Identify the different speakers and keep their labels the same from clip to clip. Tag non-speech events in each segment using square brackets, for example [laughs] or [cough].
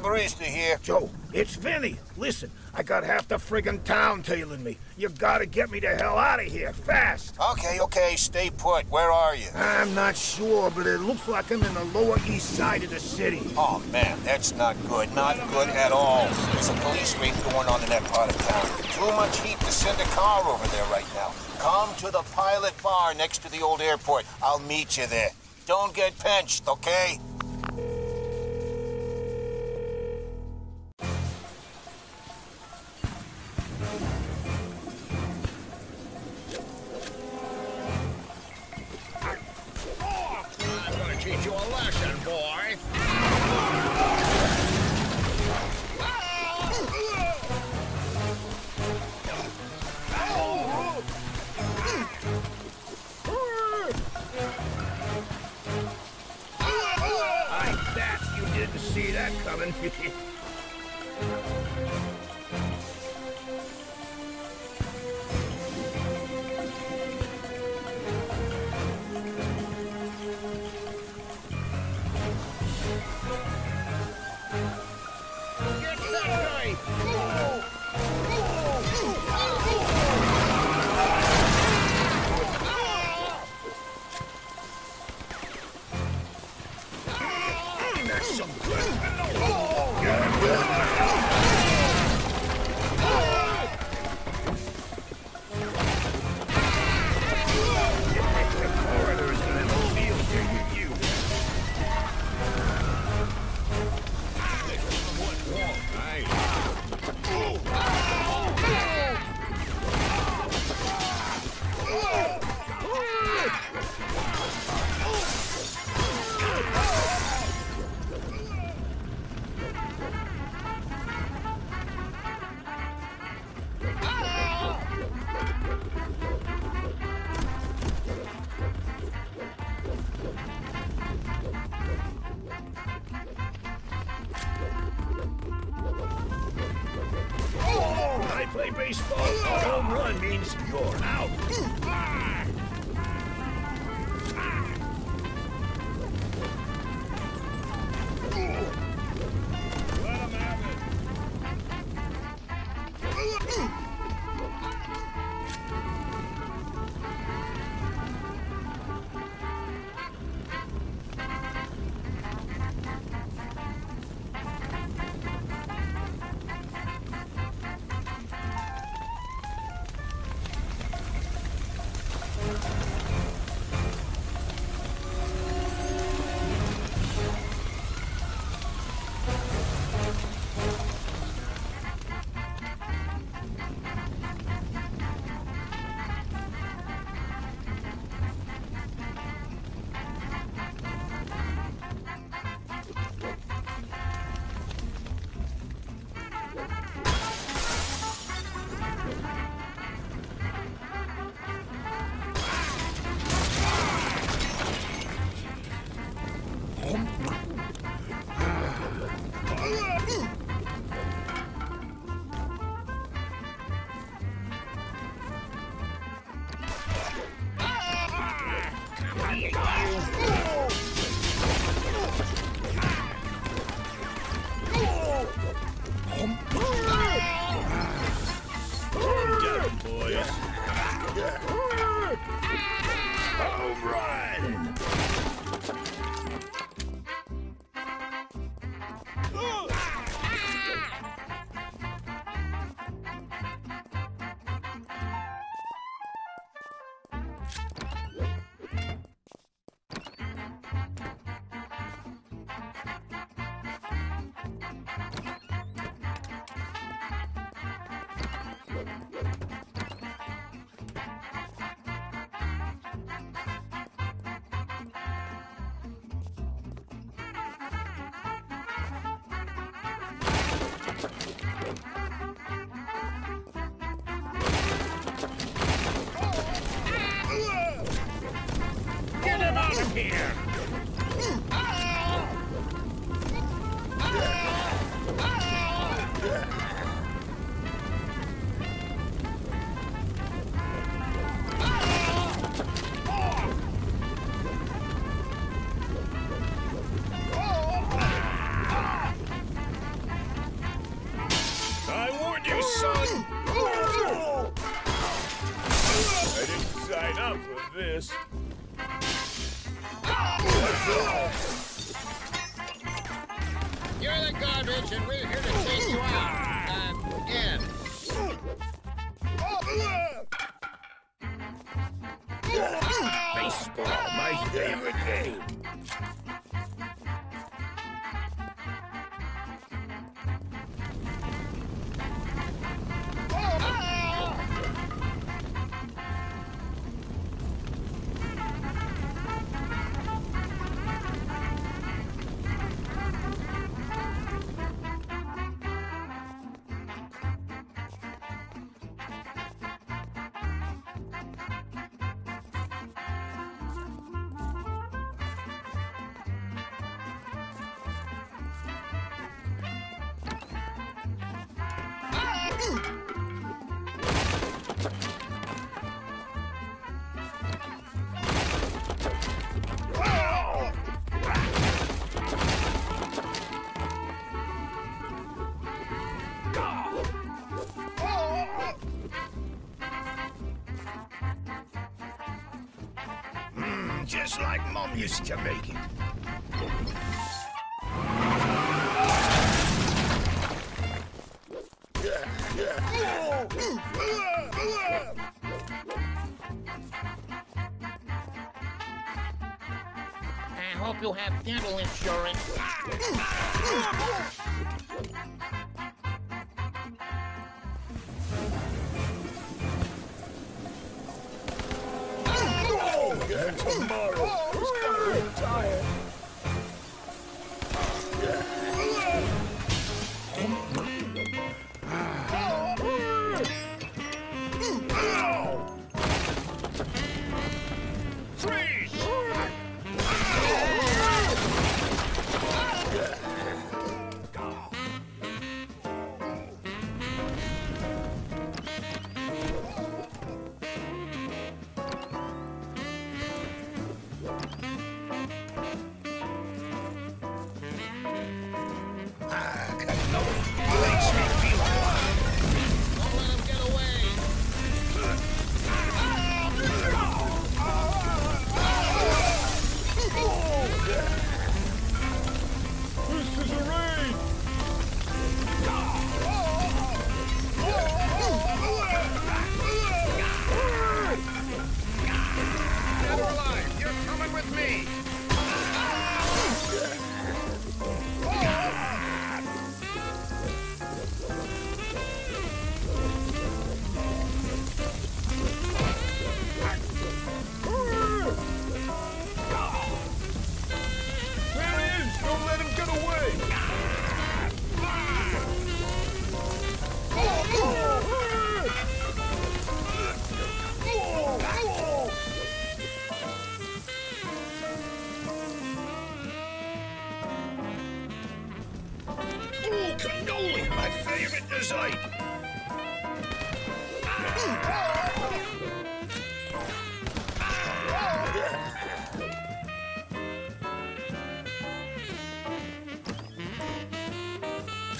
Speaker 1: Barista here.
Speaker 2: Joe, it's Vinny. Listen, I got half the friggin' town tailing me. You gotta get me the hell out of here, fast.
Speaker 1: Okay, okay, stay put. Where are you?
Speaker 2: I'm not sure, but it looks like I'm in the lower east side of the city.
Speaker 1: Oh, man, that's not good. Not good at all. There's a police raid going on in that part of town. Too much heat to send a car over there right now. Come to the Pilot Bar next to the old airport. I'll meet you there. Don't get pinched, okay?
Speaker 3: Teach you a lesson, boy.
Speaker 2: I bet you didn't see that coming. [laughs] some good. Baseball, home run means you're out.
Speaker 3: Ah! Here!
Speaker 2: damn it, used to making.
Speaker 1: I hope you have dental insurance. [laughs]
Speaker 2: tomorrow. He's gonna retire.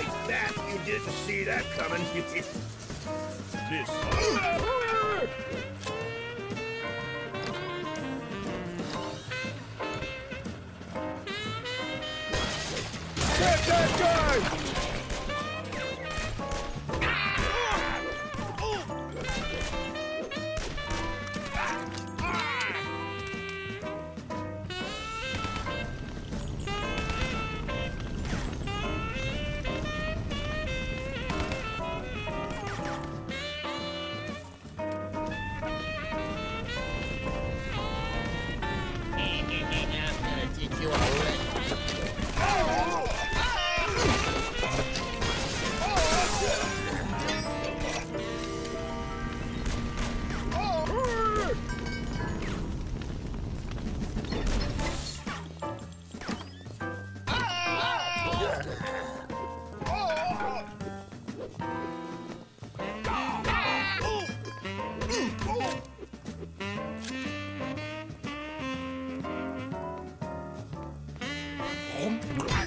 Speaker 2: Like that, you didn't see that coming. [laughs] this. Get that guy! What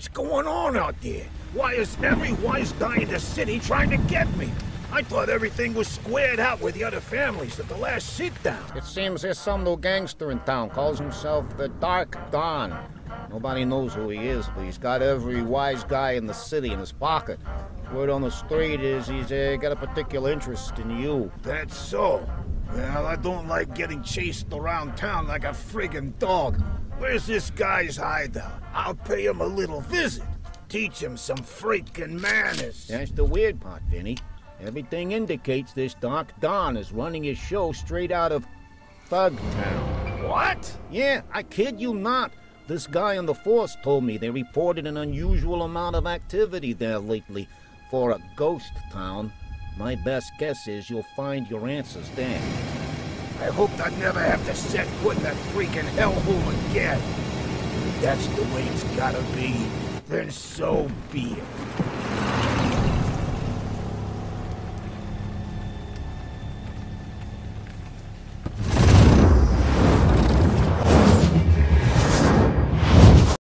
Speaker 2: What's going on out there? Why is every wise guy in the city trying to get me? I thought everything was squared out with the other families at the last sit-down.
Speaker 1: It seems there's some new gangster in town, calls himself the Dark Don. Nobody knows who he is, but he's got every wise guy in the city in his pocket. Word on the street is he's uh, got a particular interest in you.
Speaker 2: That's so. Well, I don't like getting chased around town like a friggin' dog. Where's this guy's hideout? I'll pay him a little visit. Teach him some freaking manners.
Speaker 1: That's the weird part, Vinny. Everything indicates this Dark Don is running his show straight out of Thug Town.
Speaker 2: What?
Speaker 1: Yeah, I kid you not. This guy on the force told me they reported an unusual amount of activity there lately. For a ghost town, my best guess is you'll find your answers there.
Speaker 2: I hoped I'd never have to set foot in that freaking hellhole again. If that's the way it's gotta be, then so be it.